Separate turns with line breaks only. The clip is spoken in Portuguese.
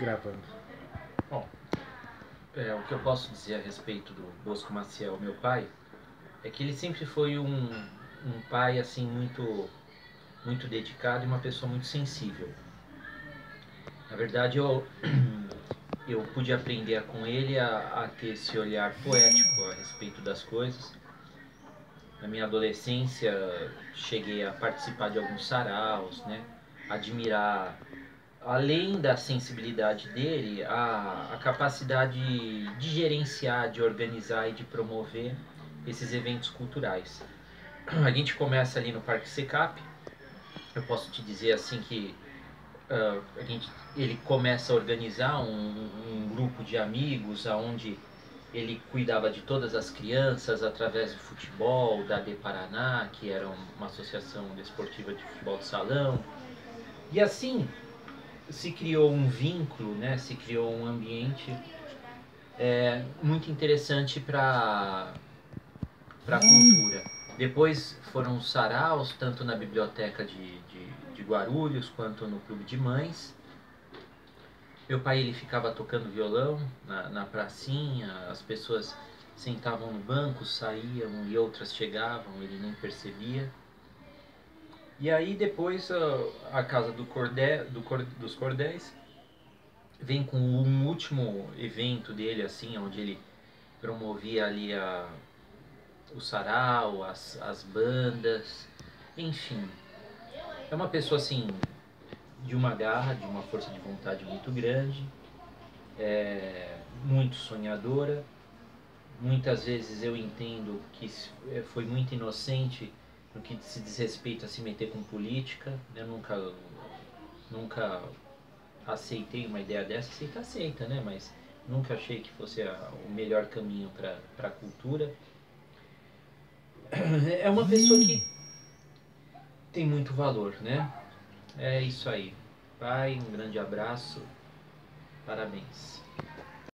Gravando.
Bom, é, o que eu posso dizer a respeito do Bosco Maciel, meu pai, é que ele sempre foi um, um pai assim muito muito dedicado e uma pessoa muito sensível. Na verdade, eu eu pude aprender com ele a, a ter esse olhar poético a respeito das coisas. Na minha adolescência, cheguei a participar de alguns saraus, né? Admirar além da sensibilidade dele, a, a capacidade de gerenciar, de organizar e de promover esses eventos culturais. A gente começa ali no Parque Secap. Eu posso te dizer assim que uh, a gente, ele começa a organizar um, um grupo de amigos aonde ele cuidava de todas as crianças através do futebol, da De Paraná, que era uma associação desportiva de futebol de salão. E assim, se criou um vínculo, né? se criou um ambiente é, muito interessante para a cultura. Depois foram os saraus, tanto na biblioteca de, de, de, Guarulhos quanto no Clube de Mães. Meu pai ele ficava tocando violão na, na pracinha, as pessoas sentavam no banco, saíam e outras chegavam, ele nem percebia. E aí depois a, a casa do cordé, do, dos cordéis vem com um último evento dele assim, onde ele promovia ali a, o sarau, as, as bandas, enfim. É uma pessoa assim de uma garra, de uma força de vontade muito grande, é, muito sonhadora. Muitas vezes eu entendo que foi muito inocente no que se diz respeito a se meter com política. Eu nunca, nunca aceitei uma ideia dessa. Aceita, aceita, né? Mas nunca achei que fosse a, o melhor caminho para a cultura. É uma pessoa que tem muito valor, né? É isso aí. Pai, um grande abraço. Parabéns.